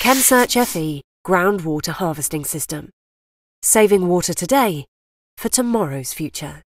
ChemSearch FE groundwater harvesting system. Saving water today for tomorrow's future.